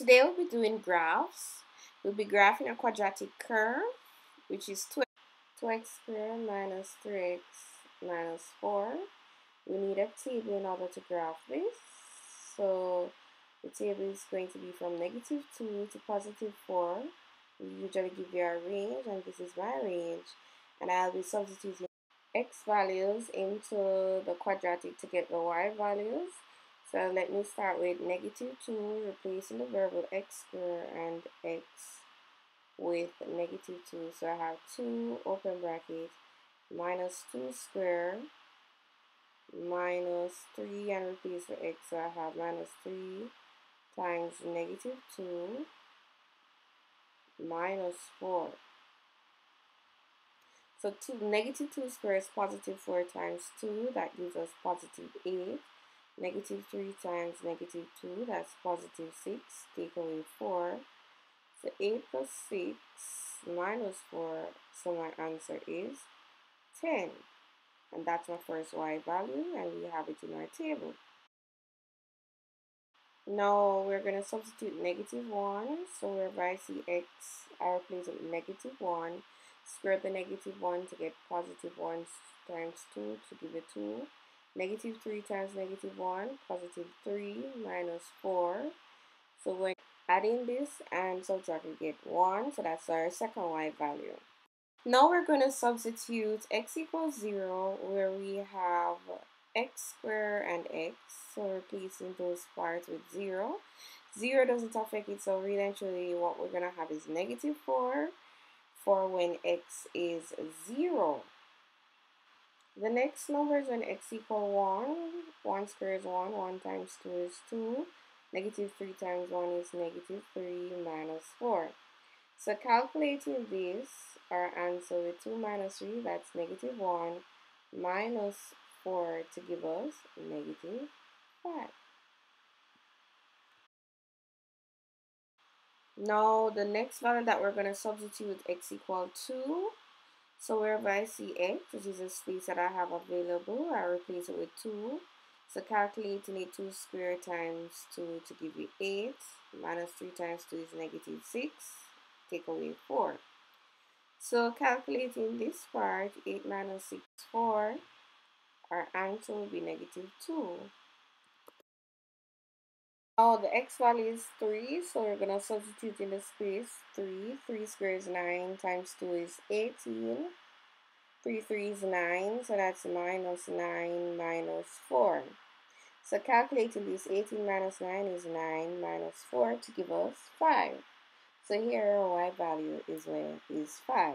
Today we'll be doing graphs. We'll be graphing a quadratic curve, which is 2x squared minus 3x minus 4. We need a table in order to graph this. So the table is going to be from negative 2 to positive 4. We usually give you a range, and this is my range. And I'll be substituting x values into the quadratic to get the y values. So let me start with negative 2, replacing the variable x squared and x with negative 2. So I have 2 open bracket minus 2 square minus 3 and replace for x. So I have minus 3 times negative 2 minus 4. So two, negative 2 squared is positive 4 times 2. That gives us positive 8 negative 3 times negative 2, that's positive 6, take away 4. So 8 plus 6 minus 4, so my answer is 10. And that's my first y value, and we have it in our table. Now we're going to substitute negative 1, so I see x, I replace it with negative 1. Square the negative 1 to get positive 1 times 2 to give it 2. Negative 3 times negative 1, positive 3 minus 4. So when adding this and subtracting, get 1. So that's our second y value. Now we're going to substitute x equals 0 where we have x squared and x. So replacing those parts with 0. 0 doesn't affect it, so and what we're going to have is negative 4 for when x is 0. The next number is when x equal 1. 1 squared is 1. 1 times 2 is 2. Negative 3 times 1 is negative 3 minus 4. So calculating this, our answer with 2 minus 3, that's negative 1, minus 4 to give us negative 5. Now the next value that we're going to substitute x equal 2 so wherever I see x, which is a space that I have available, I replace it with 2. So calculating it 2 squared times 2 to give you 8. Minus 3 times 2 is negative 6. Take away 4. So calculating this part, 8 minus 6, 4. Our answer will be negative 2. Now the x value is 3, so we're going to substitute in the space 3. 3 squared is 9 times 2 is 18. 3 3 is 9, so that's minus 9 minus 4. So calculating this, 18 minus 9 is 9 minus 4 to give us 5. So here our y value is where is 5.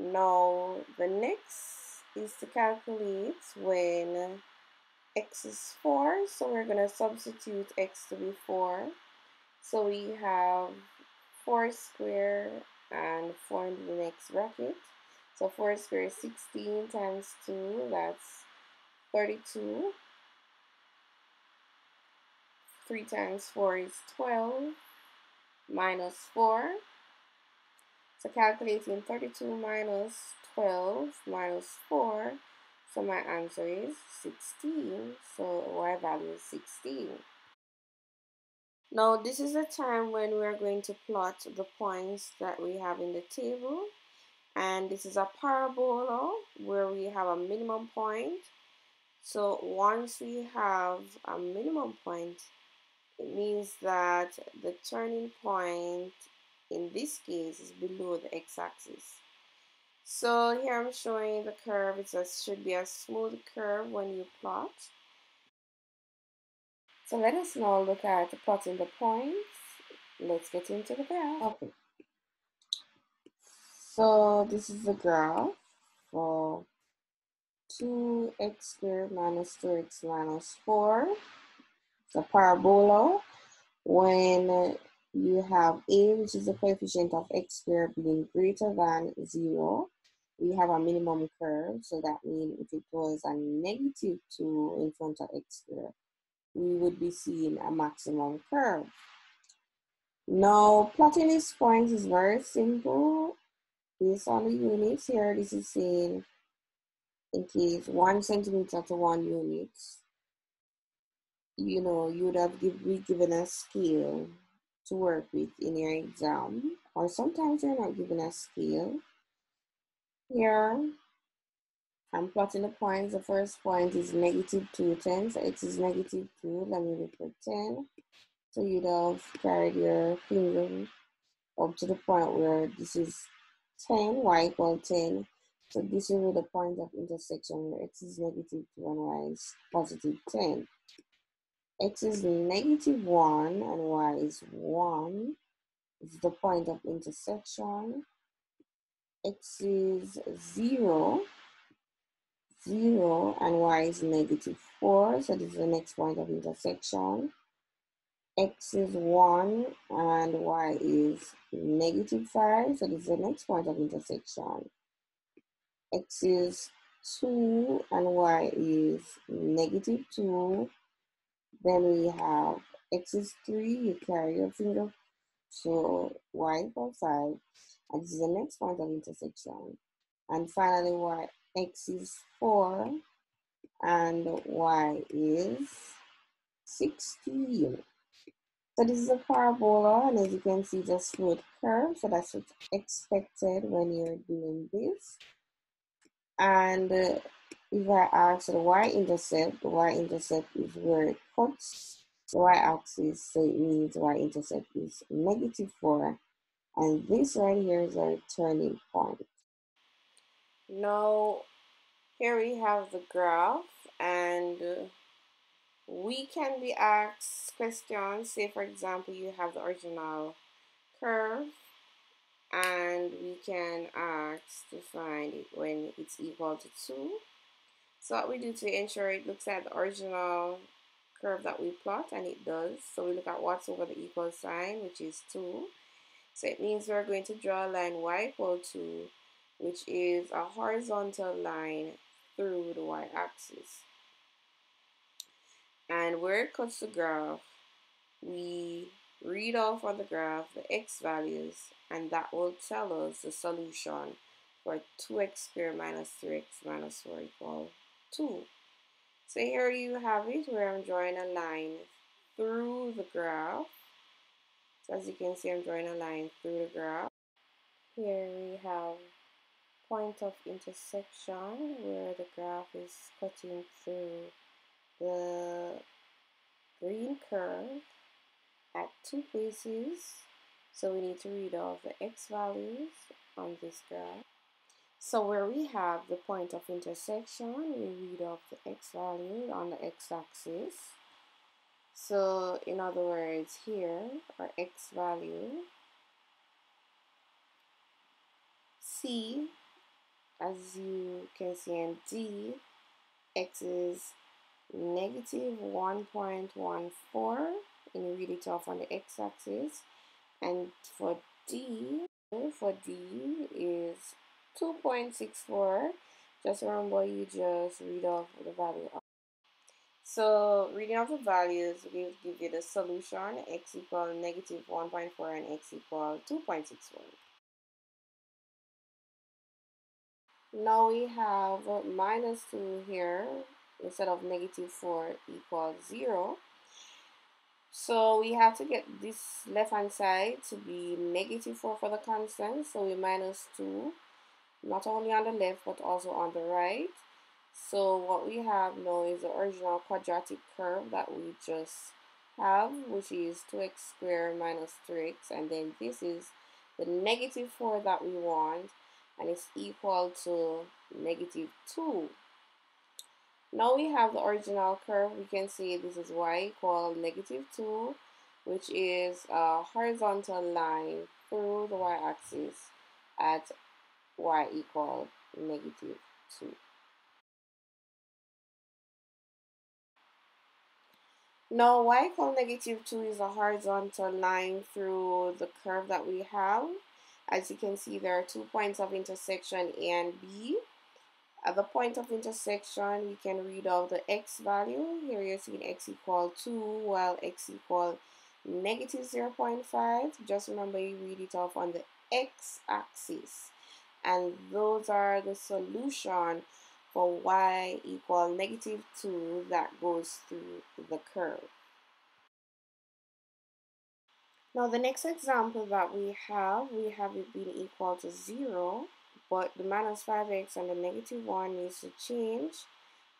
Now the next is to calculate when x is 4, so we're going to substitute x to be 4. So we have 4 squared and 4 in the next bracket. So 4 squared is 16 times 2, that's 32. 3 times 4 is 12, minus 4. So calculating 32 minus 12 minus 4 so my answer is 16. So y value is 16. Now this is the time when we're going to plot the points that we have in the table. And this is a parabola where we have a minimum point. So once we have a minimum point, it means that the turning point in this case is below the x-axis. So here I'm showing the curve. It should be a smooth curve when you plot. So let us now look at plotting the points. Let's get into the graph. Okay. So this is the graph for 2x squared minus 2x minus 4. It's a parabola. When you have a, which is the coefficient of x squared being greater than 0, we have a minimum curve. So that means if it was a negative 2 in front of x squared, we would be seeing a maximum curve. Now, plotting these points is very simple. Based on the units here, this is saying in case 1 centimeter to 1 unit. you know, you would have give, be given a scale to work with in your exam, or sometimes you're not given a scale. Here, I'm plotting the points. The first point is negative 2 tenths. X is negative 2. Let me put 10. So you'd have carried your finger up to the point where this is 10, y equal 10. So this is the point of intersection where x is negative 2 and y is positive 10. x is negative 1 and y is 1. This is the point of intersection. X is 0, 0 and y is negative 4. So this is the next point of intersection x is 1 and y is negative 5. So this is the next point of intersection. x is 2 and y is negative 2. Then we have x is 3, you carry your finger, so y equals 5. And this is the next point of intersection. And finally, y, x is 4 and y is 16. So this is a parabola, and as you can see, it's a smooth curve. So that's what's expected when you're doing this. And uh, if I ask the y-intercept, the y-intercept is where it cuts the y-axis, so it means y-intercept is negative 4. And this right here is our turning point. Now, here we have the graph, and we can be asked questions. Say, for example, you have the original curve, and we can ask to find it when it's equal to 2. So what we do to ensure it looks at the original curve that we plot, and it does. So we look at what's over the equal sign, which is 2. So it means we're going to draw a line y equal to, which is a horizontal line through the y-axis. And where it cuts the graph, we read off on the graph the x values, and that will tell us the solution for 2x squared minus 3x minus 4 equal 2. So here you have it where I'm drawing a line through the graph. So as you can see, I'm drawing a line through the graph. Here we have point of intersection where the graph is cutting through the green curve at two places. So we need to read off the x values on this graph. So where we have the point of intersection, we read off the x value on the x-axis. So in other words, here our x value, C, as you can see in D, x is negative 1.14 and you read it off on the x-axis and for D for D is 2.64 just remember you just read off the value so reading off the values will give you the solution x equal negative 1.4 and x equal 2.61 now we have minus 2 here instead of negative 4 equals 0. So we have to get this left hand side to be negative 4 for the constant. So we minus 2, not only on the left but also on the right. So what we have now is the original quadratic curve that we just have, which is 2x squared minus 3x. And then this is the negative 4 that we want, and it's equal to negative 2. Now we have the original curve. We can see this is y equal negative 2, which is a horizontal line through the y-axis at y equal negative 2. Now y equal negative 2 is a horizontal line through the curve that we have. As you can see, there are two points of intersection A and B. At the point of intersection, we can read out the x value. Here you're seeing x equal 2 while x equal negative 0.5. Just remember you read it off on the x-axis. And those are the solution for y equal negative 2 that goes through the curve. Now the next example that we have, we have it being equal to 0, but the minus 5x and the negative 1 needs to change.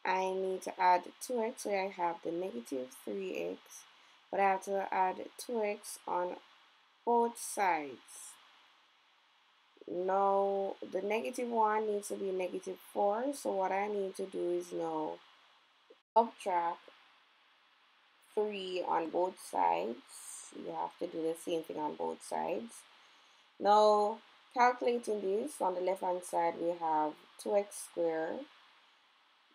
I need to add 2x, so I have the negative 3x, but I have to add 2x on both sides. Now the negative 1 needs to be negative 4, so what I need to do is now subtract 3 on both sides. You have to do the same thing on both sides. Now, calculating this, on the left hand side we have 2x squared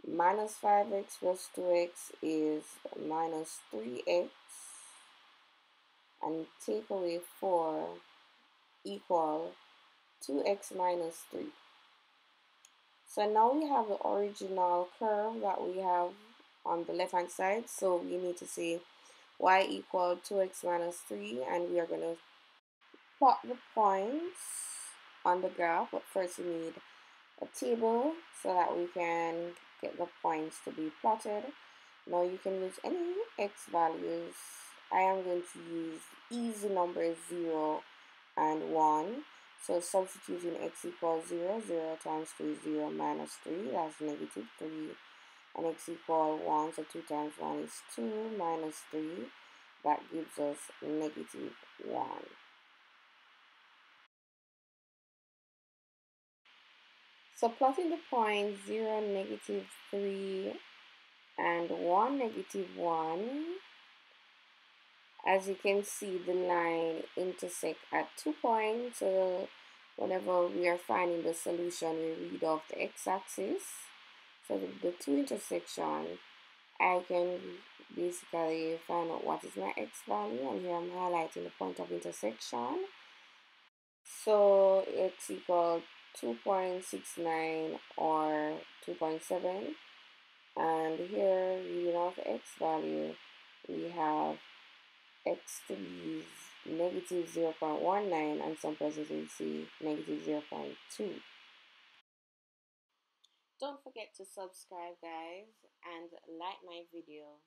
minus 5x plus 2x is minus 3x and take away 4 equal 2x minus 3. So now we have the original curve that we have on the left hand side. So we need to say y equal 2x minus 3 and we are going to plot the points on the graph. But first we need a table so that we can get the points to be plotted. Now you can use any x values. I am going to use easy numbers 0 and 1 so substituting x equals 0 0 times 3 0 minus 3 that's negative 3 and x equals 1, so 2 times 1 is 2 minus 3, that gives us negative 1. So plotting the points 0, negative 3, and 1, negative 1, as you can see the line intersect at two points. So whenever we are finding the solution, we read off the x-axis so the, two intersection I can basically find out what is my x value and here I'm highlighting the point of intersection so x equal 2.69 or 2.7 and here reading off x value we have x to be negative 0.19 and some places we see negative 0.2 don't forget to subscribe guys and like my video.